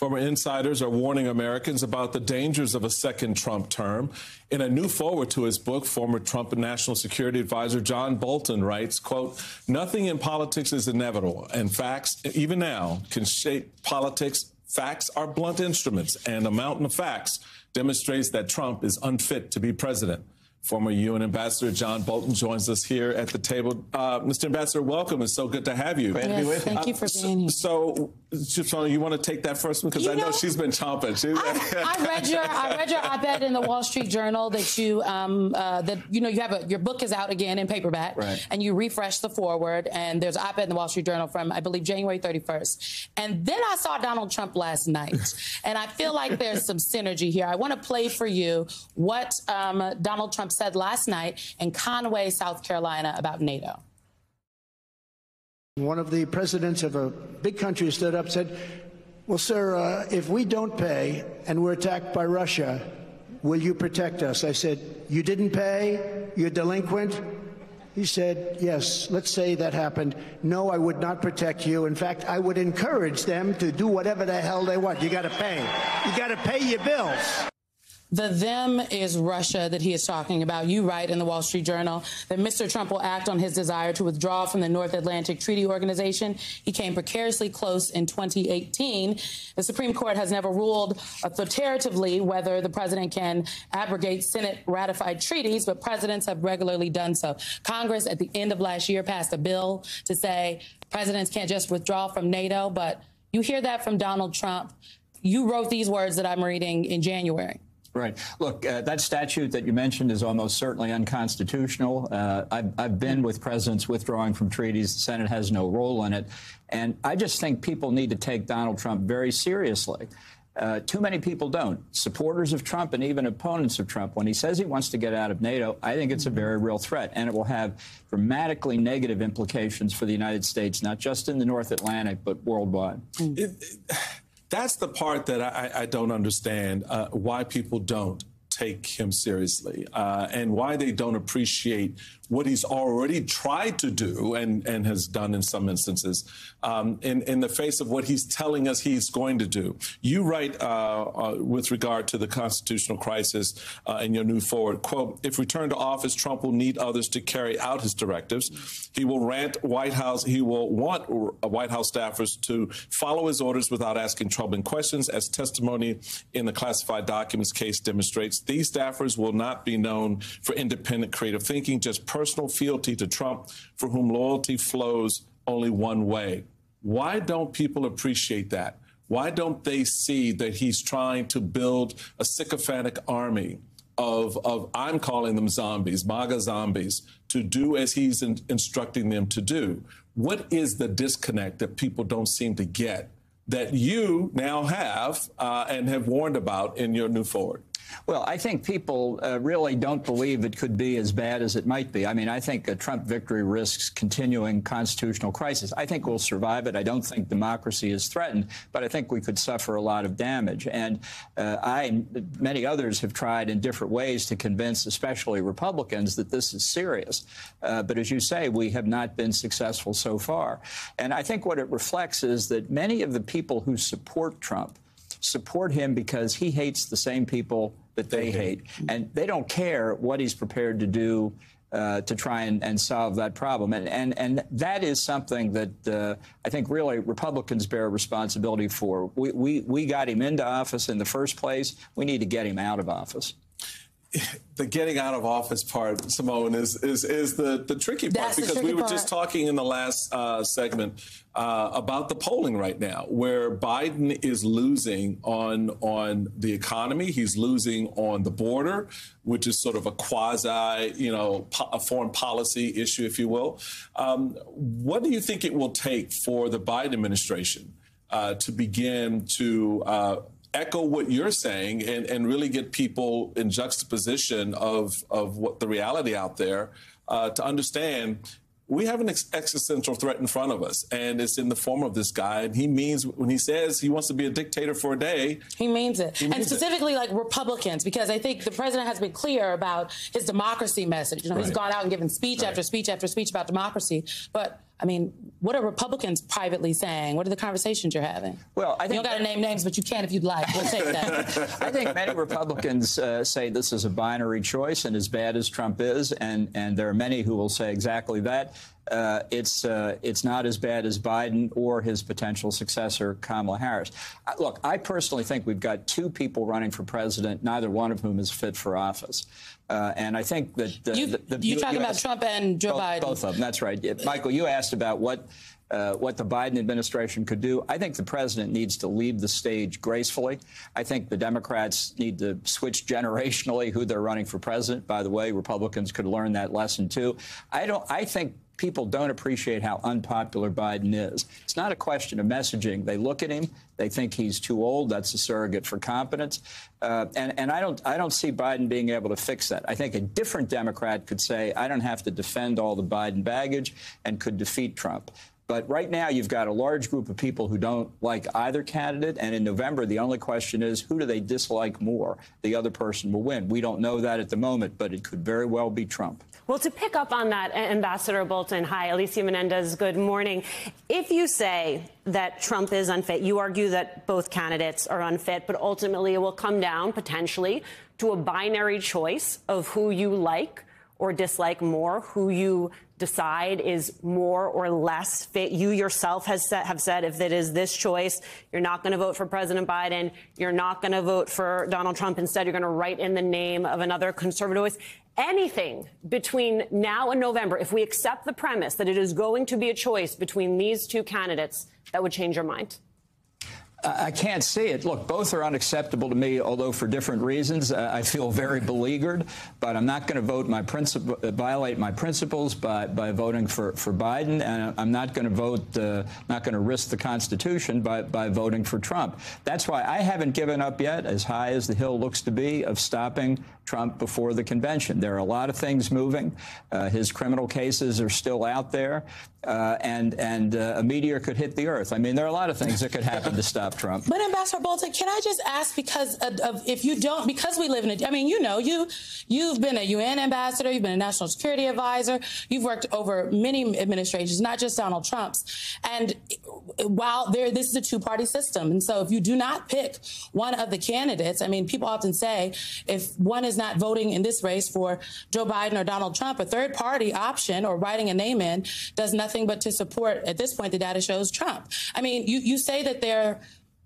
Former insiders are warning Americans about the dangers of a second Trump term. In a new foreword to his book, former Trump and National Security Advisor John Bolton writes, quote, nothing in politics is inevitable, and facts, even now, can shape politics. Facts are blunt instruments, and a mountain of facts demonstrates that Trump is unfit to be president. Former UN Ambassador John Bolton joins us here at the table. Uh, Mr. Ambassador, welcome. It's so good to have you. Yes, to be with thank you. you for being here. So, so you want to take that first one because I know, know, she's been chomping. She, I, I, read your I read your op-ed in the Wall Street Journal that you um, uh, that you know you have a your book is out again in paperback, right. and you refresh the foreword. And there's an op-ed in the Wall Street Journal from I believe January 31st. And then I saw Donald Trump last night, and I feel like there's some synergy here. I want to play for you what um, Donald Trump said last night in Conway, South Carolina, about NATO. One of the presidents of a big country stood up and said, Well, sir, uh, if we don't pay and we're attacked by Russia, will you protect us? I said, You didn't pay? You're delinquent? He said, Yes, let's say that happened. No, I would not protect you. In fact, I would encourage them to do whatever the hell they want. You got to pay. You got to pay your bills. The them is Russia that he is talking about. You write in the Wall Street Journal that Mr. Trump will act on his desire to withdraw from the North Atlantic Treaty Organization. He came precariously close in 2018. The Supreme Court has never ruled authoritatively whether the president can abrogate Senate ratified treaties, but presidents have regularly done so. Congress at the end of last year passed a bill to say presidents can't just withdraw from NATO, but you hear that from Donald Trump. You wrote these words that I'm reading in January. Right. Look, uh, that statute that you mentioned is almost certainly unconstitutional. Uh, I've, I've, been with presidents withdrawing from treaties. The Senate has no role in it. And I just think people need to take Donald Trump very seriously. Uh, too many people don't. Supporters of Trump and even opponents of Trump, when he says he wants to get out of NATO, I think it's a very real threat, and it will have dramatically negative implications for the United States, not just in the North Atlantic, but worldwide. It, it, that's the part that I, I don't understand uh, why people don't take him seriously uh, and why they don't appreciate what he's already tried to do and, and has done in some instances um, in, in the face of what he's telling us he's going to do. You write uh, uh, with regard to the constitutional crisis uh, in your new foreword, quote, if returned to office, Trump will need others to carry out his directives. He will rant White House, he will want uh, White House staffers to follow his orders without asking troubling questions, as testimony in the classified documents case demonstrates. These staffers will not be known for independent creative thinking, just personal fealty to Trump, for whom loyalty flows only one way. Why don't people appreciate that? Why don't they see that he's trying to build a sycophantic army of, of I'm calling them zombies, MAGA zombies, to do as he's in, instructing them to do? What is the disconnect that people don't seem to get that you now have uh, and have warned about in your new foreword? Well, I think people uh, really don't believe it could be as bad as it might be. I mean, I think a Trump victory risks continuing constitutional crisis. I think we'll survive it. I don't think democracy is threatened, but I think we could suffer a lot of damage. And uh, I, many others have tried in different ways to convince, especially Republicans, that this is serious. Uh, but as you say, we have not been successful so far. And I think what it reflects is that many of the people who support Trump support him because he hates the same people that they hate. And they don't care what he's prepared to do uh, to try and, and, solve that problem. And, and, and that is something that uh, I think really Republicans bear responsibility for. We, we, we got him into office in the first place. We need to get him out of office the getting out of office part, Symone, is is is the the tricky part That's because tricky we were part. just talking in the last uh, segment uh, about the polling right now, where Biden is losing on on the economy, he's losing on the border, which is sort of a quasi, you know, po- a foreign policy issue, if you will. Um, what do you think it will take for the Biden administration uh, to begin to uh, echo what you're saying and, and really get people in juxtaposition of, of what the reality out there uh, to understand we have an ex- existential threat in front of us, and it's in the form of this guy. And he means when he says he wants to be a dictator for a day, he means it. He means and specifically, it. like Republicans, because I think the president has been clear about his democracy message. You know, right. he's gone out and given speech right. after speech after speech about democracy. But I mean, what are Republicans privately saying? What are the conversations you're having? Well, I think you don't got to name names, but you can if you'd like. We'll take that. I think many Republicans uh, say this is a binary choice, and as bad as Trump is, and and there are many who will say exactly that. Uh, it's uh, it's not as bad as Biden or his potential successor Kamala Harris. Look, I personally think we've got two people running for president, neither one of whom is fit for office. Uh, and I think that the, you, the, the, you talking about Trump and Joe both, Biden? Both of them. That's right. Michael, you asked about what. Uh, what the Biden administration could do. I think the president needs to leave the stage gracefully. I think the Democrats need to switch generationally who they're running for president. By the way, Republicans could learn that lesson too. I don't. I think people don't appreciate how unpopular Biden is. It's not a question of messaging. They look at him, they think he's too old. That's a surrogate for competence. Uh, and and I don't I don't see Biden being able to fix that. I think a different Democrat could say, I don't have to defend all the Biden baggage and could defeat Trump. But right now, you've got a large group of people who don't like either candidate. And in November, the only question is who do they dislike more? The other person will win. We don't know that at the moment, but it could very well be Trump. Well, to pick up on that, Ambassador Bolton, hi, Alicia Menendez, good morning. If you say that Trump is unfit, you argue that both candidates are unfit, but ultimately it will come down potentially to a binary choice of who you like or dislike more, who you decide is more or less fit. You yourself has have said if it is this choice, you're not going to vote for President Biden. You're not going to vote for Donald Trump. Instead, you're going to write in the name of another conservative voice anything between now and November, if we accept the premise that it is going to be a choice between these two candidates, that would change your mind? I can't see it. Look, both are unacceptable to me, although for different reasons. Uh, I feel very beleaguered, but I'm not going to vote my principle, violate my principles by, by voting for, for Biden, and I'm not going to vote, uh, not going to risk the Constitution by, by voting for Trump. That's why I haven't given up yet, as high as the hill looks to be, of stopping Trump before the convention. There are a lot of things moving. Uh, his criminal cases are still out there, uh, and and uh, a meteor could hit the Earth. I mean, there are a lot of things that could happen to stop Trump. But Ambassador Bolton, can I just ask because of, of, if you don't, because we live in a, I mean, you know, you you've been a UN ambassador, you've been a national security advisor, you've worked over many administrations, not just Donald Trump's, and while there, this is a two-party system, and so if you do not pick one of the candidates, I mean, people often say if one is not voting in this race for Joe Biden or Donald Trump, a third-party option or writing a name in does nothing but to support. At this point, the data shows Trump. I mean, you you say that they're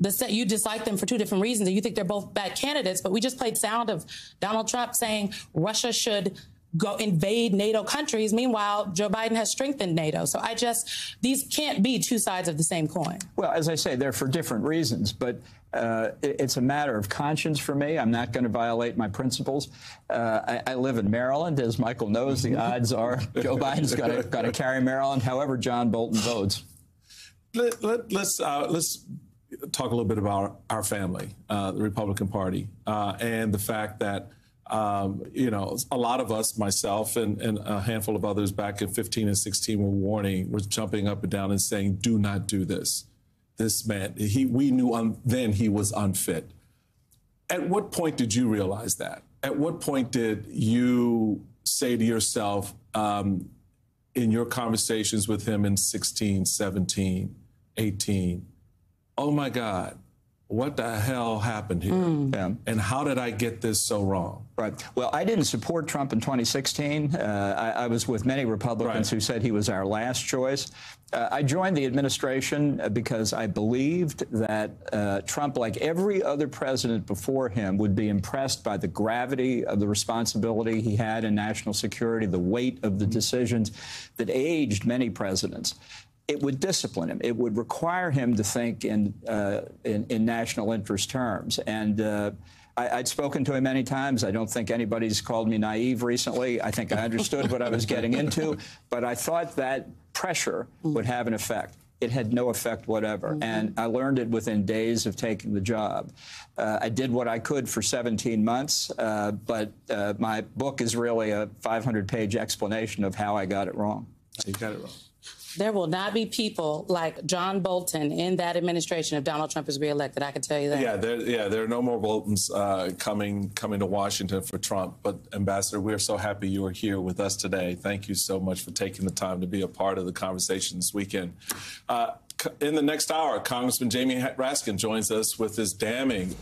the you dislike them for two different reasons, and you think they're both bad candidates. But we just played sound of Donald Trump saying Russia should go invade NATO countries. Meanwhile, Joe Biden has strengthened NATO. So I just, these can't be two sides of the same coin. Well, as I say, they're for different reasons, but uh, it's a matter of conscience for me. I'm not going to violate my principles. Uh, I, I, live in Maryland. As Michael knows, the odds are Joe Biden's got to carry Maryland, however John Bolton votes. Let, let, let's, uh, let's talk a little bit about our family, uh, the Republican Party, uh, and the fact that um, you know, a lot of us, myself and, and, a handful of others back in 15 and 16 were warning, were jumping up and down and saying, do not do this. This man, he, we knew un, then he was unfit. At what point did you realize that? At what point did you say to yourself um, in your conversations with him in 16, 17, 18, oh my God, what the hell happened here? Mm. Yeah. And how did I get this so wrong? Right. Well, I didn't support Trump in 2016. Uh, I, I, was with many Republicans right. who said he was our last choice. Uh, I joined the administration uh, because I believed that uh, Trump, like every other president before him, would be impressed by the gravity of the responsibility he had in national security, the weight of the mm-hmm. decisions that aged many presidents it would discipline him. It would require him to think in uh, in, in, national interest terms. And uh, I, would spoken to him many times. I don't think anybody's called me naive recently. I think I understood what I was getting into, but I thought that pressure would have an effect. It had no effect whatever. Mm -hmm. And I learned it within days of taking the job. Uh, I did what I could for 17 months, uh, but uh, my book is really a 500 page explanation of how I got it wrong. You got it wrong. There will not be people like John Bolton in that administration if Donald Trump is reelected. I can tell you that. Yeah, there, yeah, there are no more Boltons uh, coming coming to Washington for Trump. But Ambassador, we're so happy you are here with us today. Thank you so much for taking the time to be a part of the conversation this weekend. Uh, in the next hour, Congressman Jamie Raskin joins us with his damning